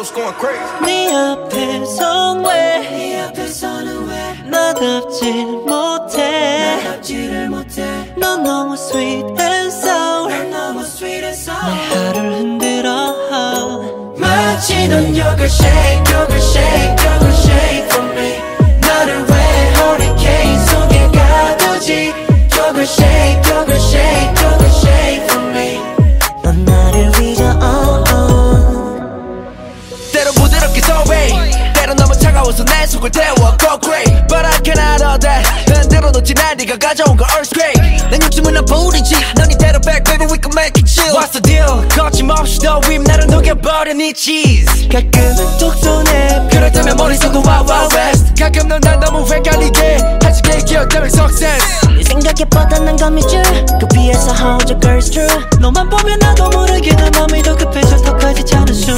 Ghost going crazy. 네 앞에선 왜 나답질 못해 넌 너무 sweet and sour 내 하루를 흔들어 마치 넌 you're shake, you're shake, you're shake for me 나를 왜 hurricane 속에 가두지 You're shake, you're shake, you're shake 때로 부드럽게 소위 때로 너무 차가워서 내 속을 태워 go crazy. But I cannot all that 흔들어 놓지 날 네가 가져온 거 earthquake. 난 욕심은 안 부리지. 넌 이대로 back baby we can make it chill. What's the deal? 거침없이 너입 나를 녹여버려 네 cheese. 가끔은 그럴 때면 머릿속은 wild wild west. 가끔 넌날 너무 헷갈리게 하지게 기억되면 success. 네 생각에 뻗어난 거미줄 그 위에서 hold your girls true. 너만 보면 나도 모르게 내 맘이 더 급해져 턱까지 차는 숨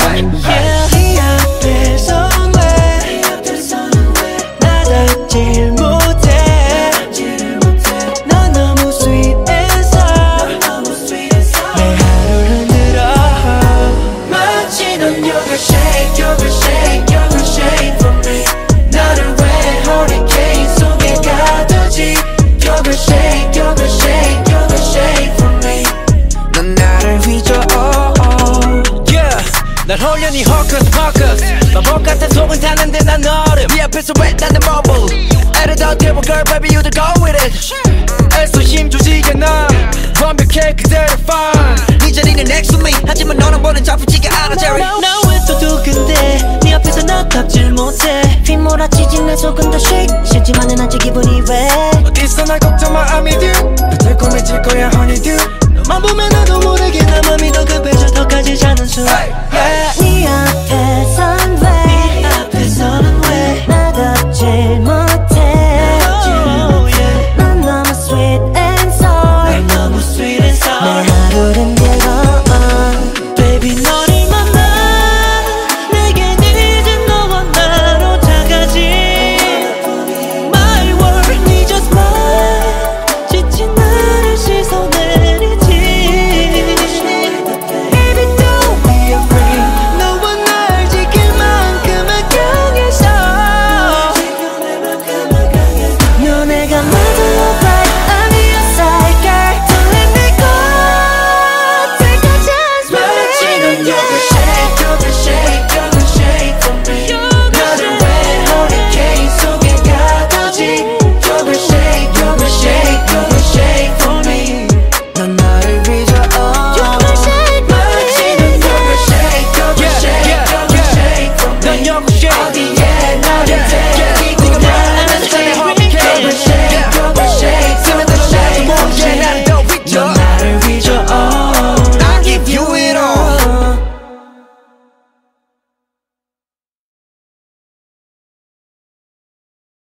마치 넌 you're shake, you're shake, you're shake for me 나를 왜 hurricane 속에 가두지 You're shake, you're shake, you're shake for me 넌 나를 휘저 oh, oh. Yeah 날 홀려니 허커스 퍼커스 마법 같은 속은 타는데 난 얼음 네 앞에서 왜 나는 mobile 애를 더 대고 girl baby you just go with it 애써 힘 조직에 나 완벽해 그대로 fine 있는 next to me 하지만 너는 보는 자부지게 알아 Jerry. 나왜또 두근데 네 앞에서 나 답질 못해. 빗몰아치진 내 속은 더 shake 싫지만은 아직 기분이 왜? 어디서 날 걱정 마 I'm with you. 달콤해질 거야 honey do. 너만 보면 나도 모르게 나 맘이 더 급해져 더 가지 않은 수. Hey, hey.